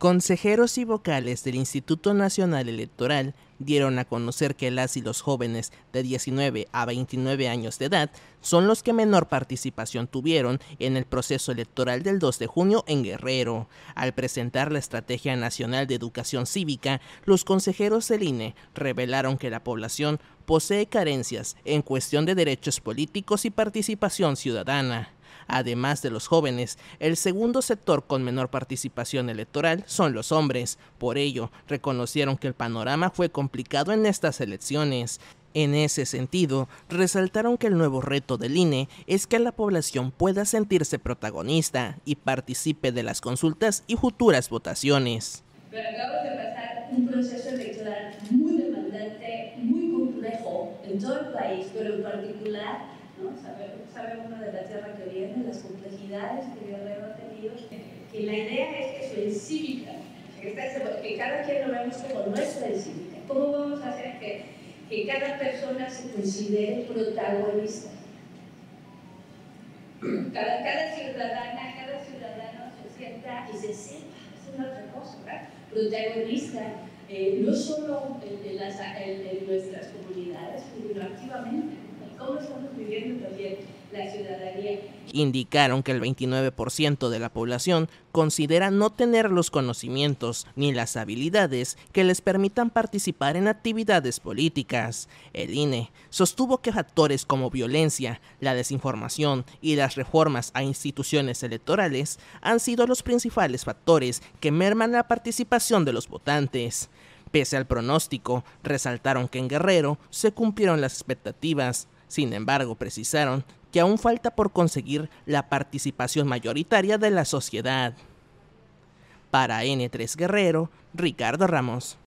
Consejeros y vocales del Instituto Nacional Electoral dieron a conocer que las y los jóvenes de 19 a 29 años de edad son los que menor participación tuvieron en el proceso electoral del 2 de junio en Guerrero. Al presentar la Estrategia Nacional de Educación Cívica, los consejeros del INE revelaron que la población posee carencias en cuestión de derechos políticos y participación ciudadana. Además de los jóvenes, el segundo sector con menor participación electoral son los hombres. Por ello, reconocieron que el panorama fue complicado en estas elecciones. En ese sentido, resaltaron que el nuevo reto del INE es que la población pueda sentirse protagonista y participe de las consultas y futuras votaciones. Pero acabamos de pasar un proceso electoral muy demandante, muy complejo en todo el país, pero en particular uno las complejidades que Guerrero ha tenido, que la idea es que su encívica, que cada quien lo vemos como nuestra encívica, ¿cómo vamos a hacer que, que cada persona se considere protagonista? Cada, cada ciudadana, cada ciudadano se sienta y se sienta, es una otra cosa, ¿verdad? Protagonista, eh, no solo en, las, en nuestras comunidades, Indicaron que el 29% de la población considera no tener los conocimientos ni las habilidades que les permitan participar en actividades políticas. El INE sostuvo que factores como violencia, la desinformación y las reformas a instituciones electorales han sido los principales factores que merman la participación de los votantes. Pese al pronóstico, resaltaron que en Guerrero se cumplieron las expectativas, sin embargo, precisaron que aún falta por conseguir la participación mayoritaria de la sociedad. Para N3 Guerrero, Ricardo Ramos.